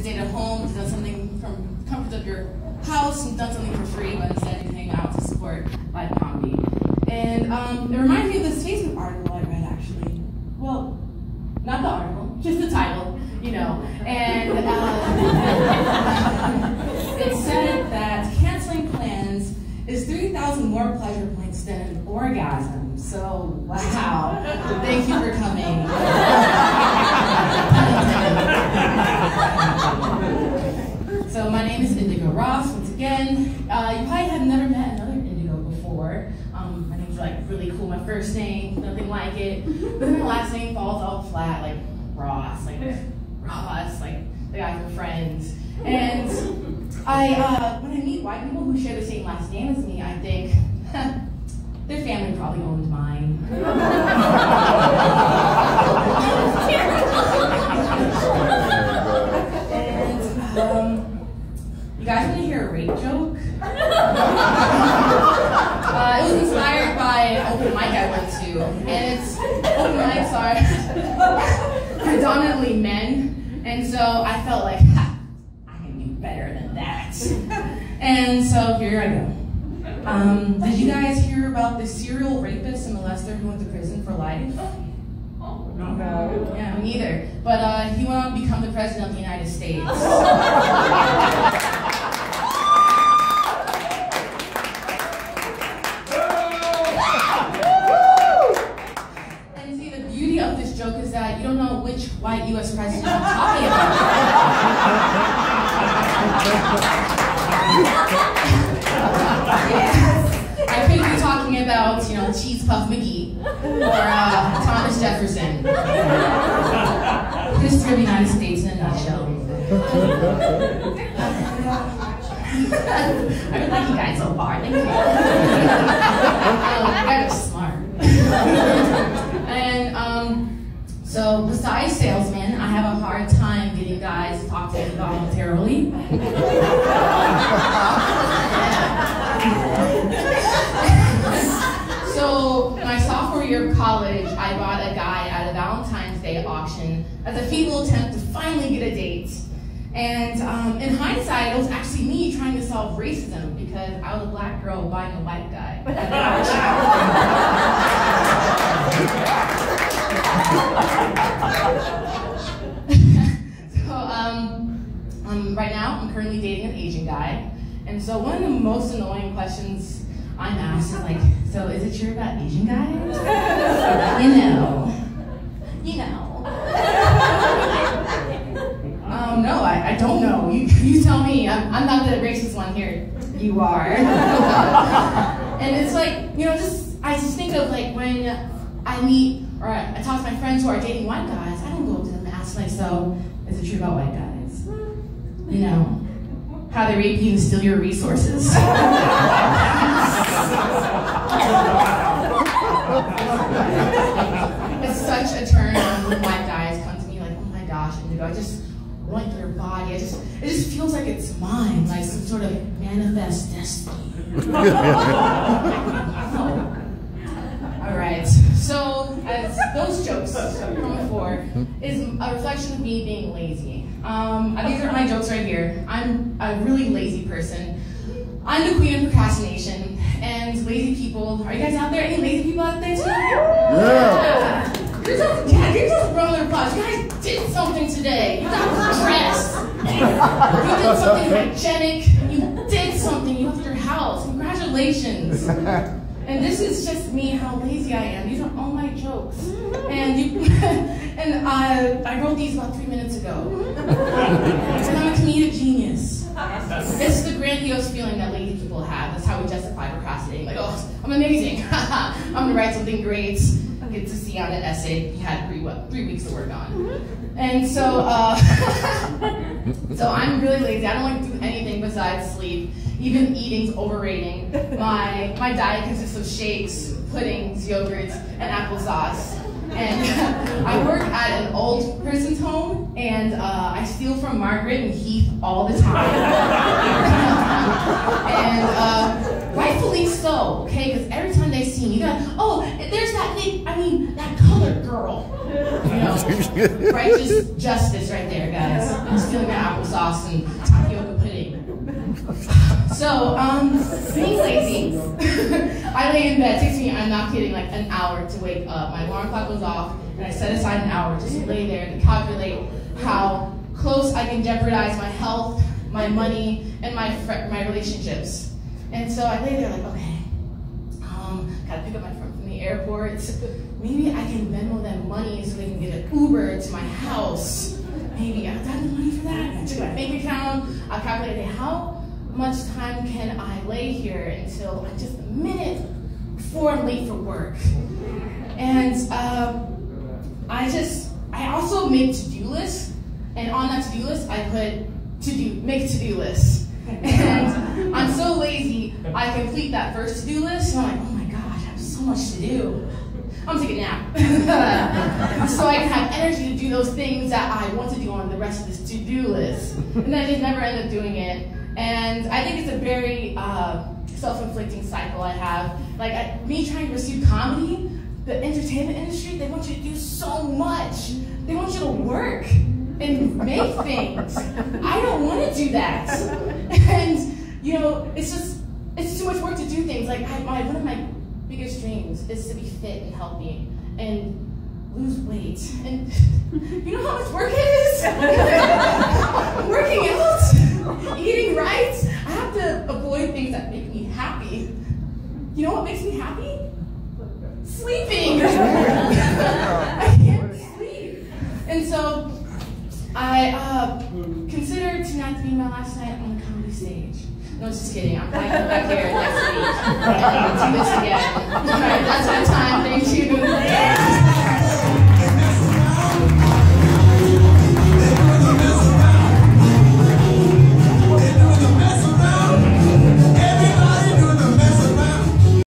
stayed at home, to done something from comfort of your house, and done something for free, but instead you hang out to support live comedy. And um, it reminds me of this Facebook article I read, actually. Well, not the article, just the title, you know. And uh, it said that canceling plans is 3,000 more pleasure points than an orgasm. So, wow. Thank you for coming. so, my name is Indigo Ross, once again. Uh, you probably have never met another Indigo before. Um, my name's like first name, nothing like it. But then my last name falls all flat, like Ross, like Ross, like the guy from Friends. And I, uh, when I meet white people who share the same last name as me, I think, their family probably owned mine. and, um, you guys want to hear a rape joke? uh, it was inspired by an open mic I went to, and it's open mics are predominantly men, and so I felt like, ha, I can do better than that. And so here I go. Um, did you guys hear about the serial rapist and molester who went to prison for life? No. Yeah, me neither. But uh, he went on to become the president of the United States. And see, the beauty of this joke is that you don't know which white U.S. president I'm talking about. I could be talking about, you know, Cheese Puff McGee or uh, Thomas Jefferson. History of the United States in a nutshell. I really like you guys so far. Thank you. oh, you guys are smart. and um, so, besides salesmen, I have a hard time getting guys to talk to me voluntarily. So, my sophomore year of college, I bought a guy at a Valentine's Day auction as a feeble attempt to finally get a date. And um, in hindsight, it was actually me trying to solve racism because I was a black girl buying a white guy at the auction. so um, um, right now, I'm currently dating an Asian guy. And so one of the most annoying questions I'm asked is like, so is it true about Asian guys? you know. You know. Um, no, I, I don't know. You, you tell me. I'm, I'm not the racist one here. You are. and it's like, you know, just, I just think of like when I meet or I, I talk to my friends who are dating white guys, I don't go up to them and ask myself, is it true about white guys? You know, how they rape you and steal your resources. it's such a turn on when white guys come to me like, oh my gosh, Indigo, I just want your body. I just, it just feels like it's mine, like some sort of manifest destiny. All right. So, as those jokes before, is a reflection of me being lazy. Um, these are my jokes right here. I'm a really lazy person. I'm the queen of procrastination, and lazy people. Are you guys out there? Any lazy people out there today? Yeah. Give yourself, yeah, give yourself a round of applause. You guys did something today. You got dressed. You did something hygienic. You did something. You left your house. Congratulations. And this is just me, how lazy I am. These are all my jokes. Mm-hmm. And you, and I, I wrote these about three minutes ago. Mm-hmm. And I'm a comedic genius. It's the grandiose feeling that lazy people have. That's how we justify procrastinating. Like, oh, I'm amazing. I'm gonna write something great. Get to see on an essay you had three, what, three weeks to work on. Mm-hmm. And so, uh, so I'm really lazy. I don't like to do anything besides sleep. Even eating's overrating. My my diet consists of shakes, puddings, yogurts, and applesauce. And I work at an old person's home, and uh, I steal from Margaret and Heath all the time. and uh, rightfully so, okay? Because every time they see me, they're like, oh, there's that thing, I mean, that colored girl. You know, righteous justice right there, guys. I'm stealing my applesauce and. So, um, being lazy, I lay in bed. It takes me, I'm not kidding, like an hour to wake up. My alarm clock goes off, and I set aside an hour just to lay there and calculate how close I can jeopardize my health, my money, and my my relationships. And so I lay there like, okay, um, gotta pick up my friend from the airport. Maybe I can Venmo them money so they can get an Uber to my house. Maybe I have the money for that. I check my bank account. I'll calculate hey, how much time can I lay here until just a minute before I'm late for work. And uh, I just, I also make to-do lists, and on that to-do list, I put to do, make to-do lists. And I'm so lazy, I complete that first to-do list, and I'm like, oh my gosh, I have so much to do. I'm take a nap. so I can have energy to do those things that I want to do on the rest of this to-do list. And then I just never end up doing it. And I think it's a very uh, self-inflicting cycle I have. Like I, me trying to pursue comedy, the entertainment industry, they want you to do so much. They want you to work and make things. I don't want to do that. And you know, it's just it's too much work to do things. Like I, my, one of my biggest dreams is to be fit and healthy and lose weight. And you know how much work it is? Working out, eating right. I have to avoid things that make me happy. You know what makes me happy? Sleeping. I can't sleep. And so Uh, consider tonight to be my last night on the comedy stage. No, just kidding. I'm back, back here next week. And do this again. All right, that's my time.